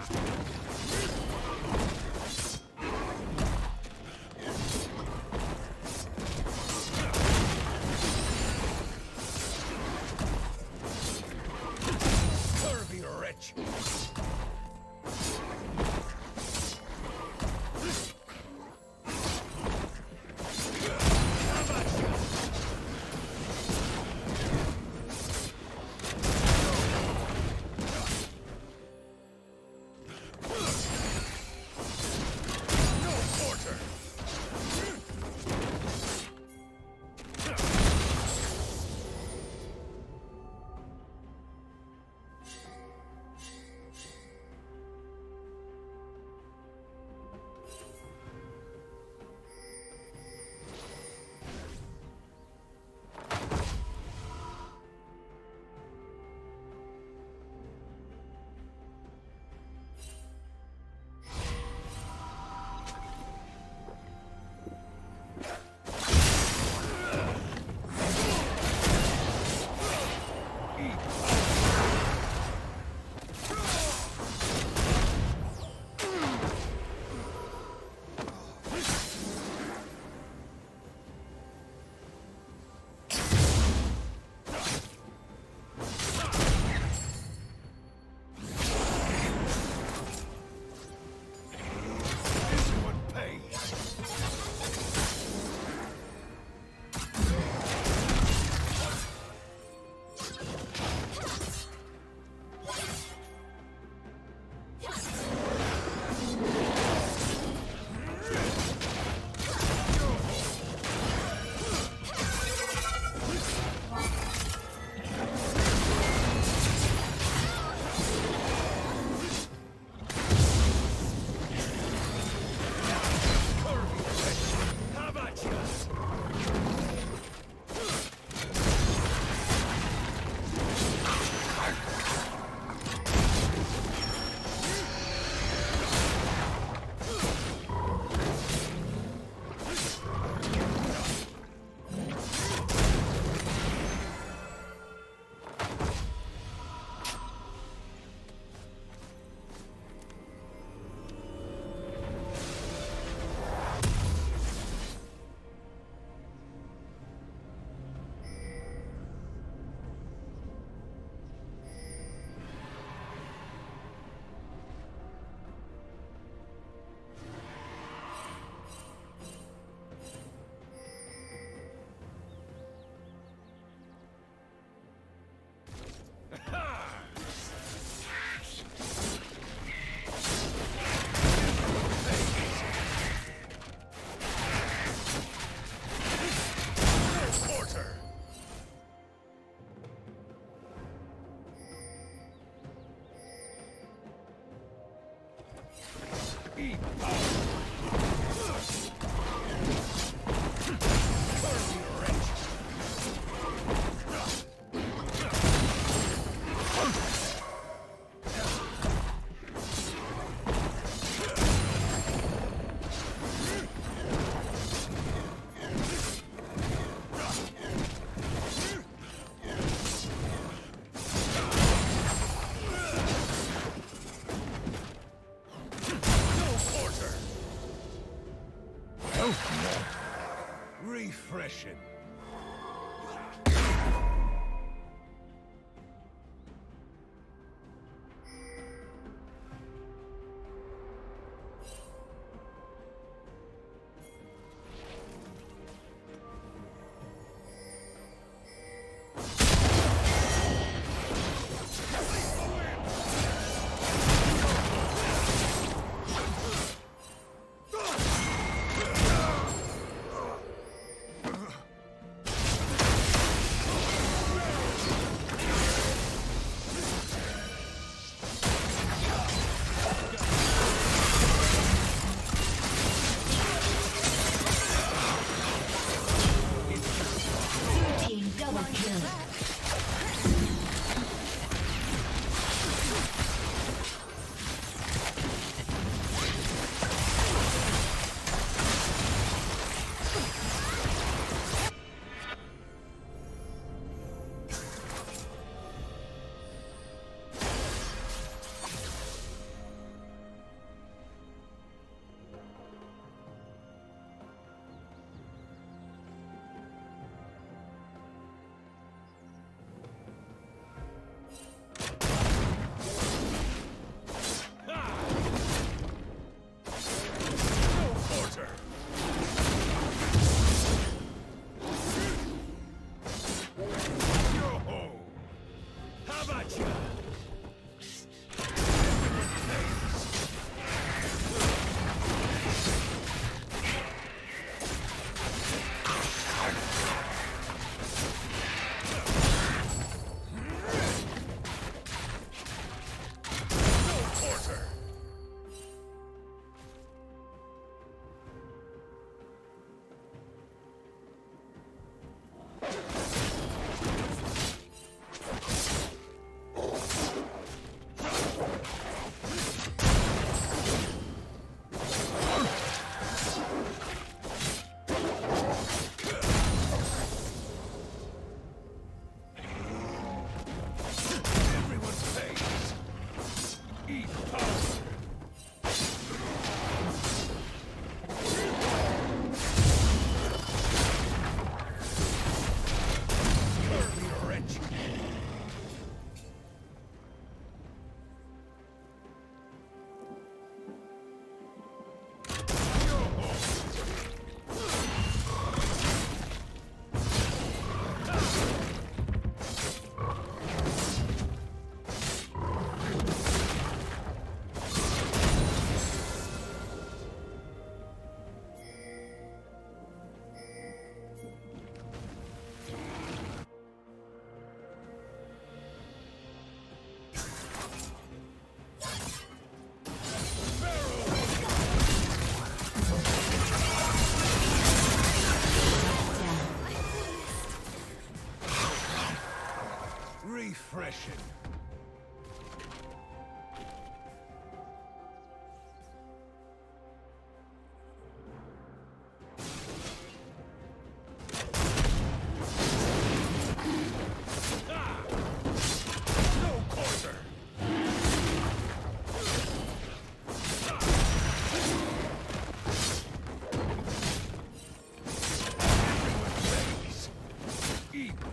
Yeah.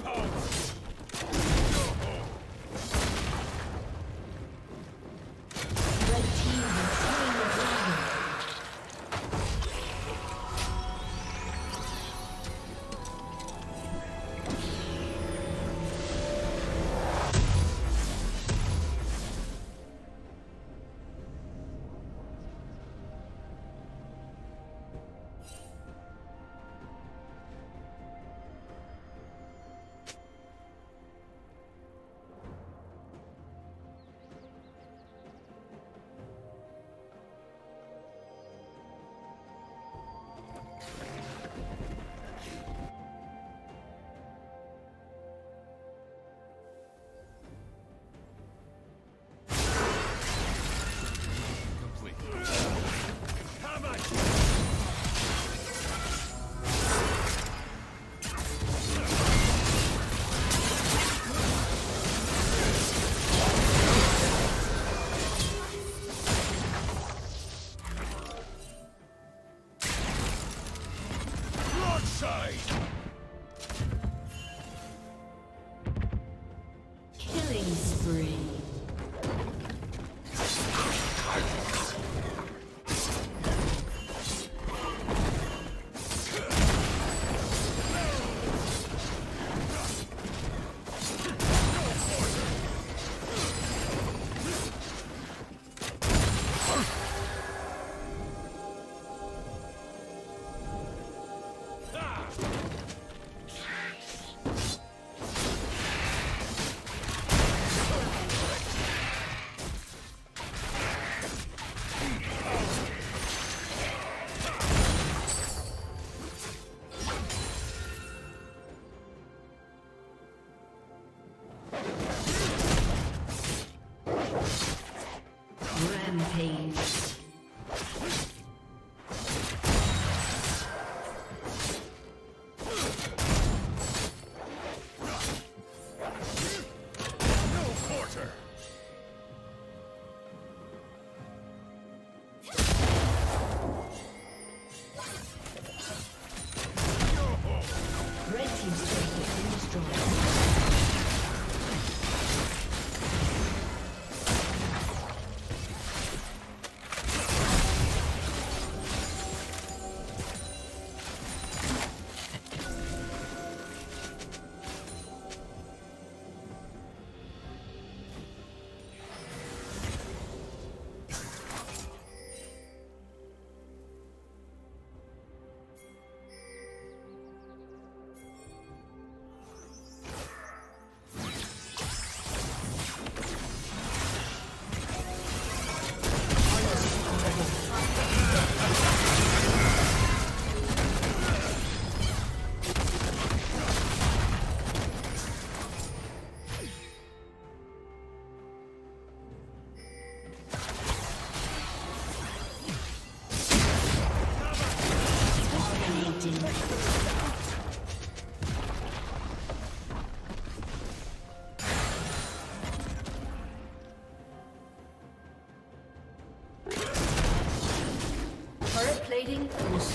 Power.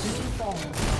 Então.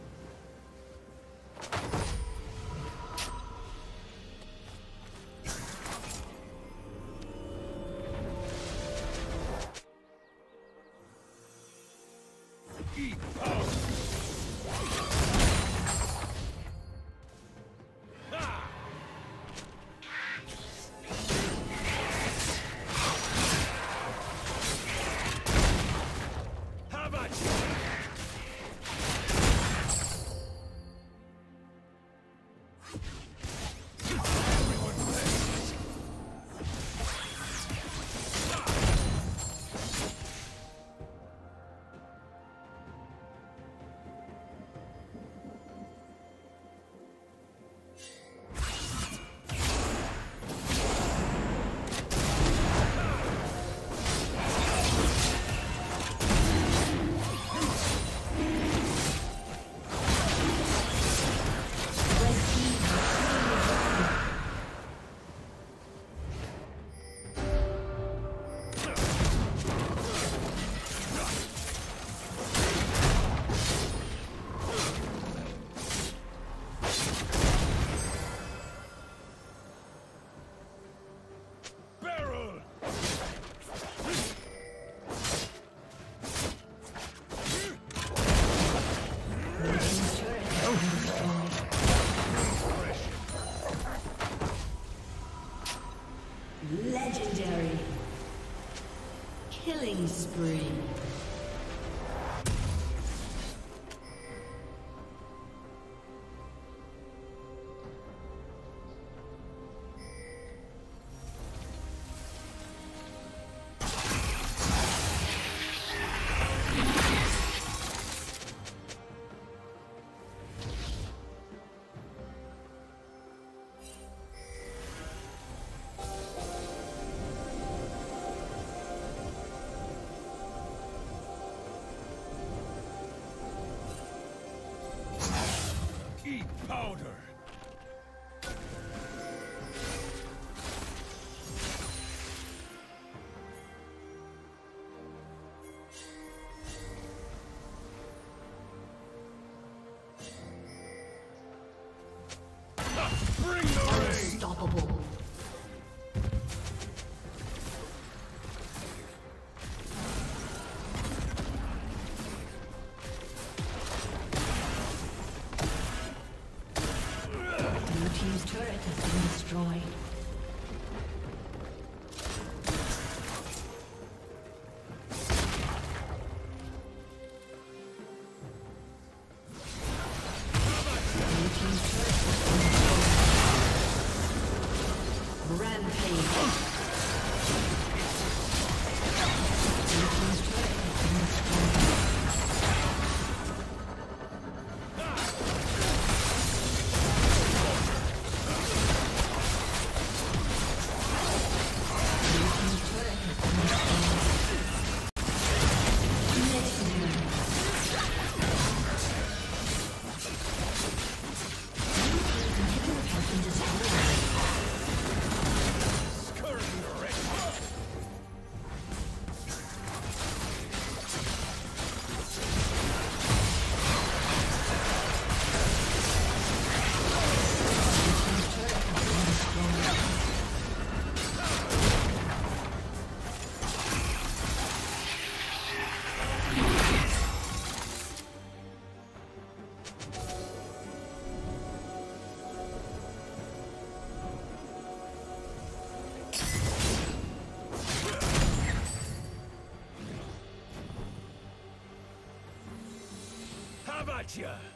Gotcha!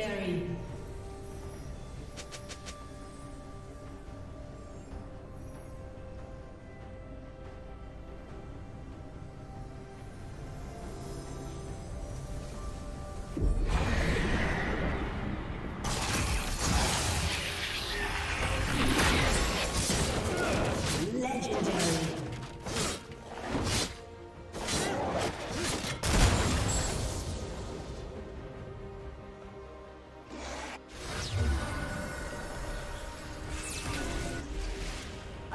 Legendary.